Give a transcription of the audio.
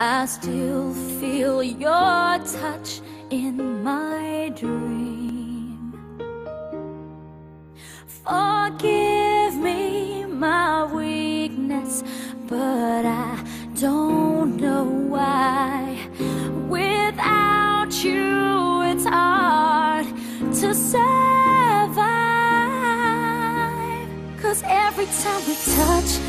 I still feel your touch in my dream. Forgive me my weakness, but I don't know why. Without you, it's hard to survive. Cause every time we touch,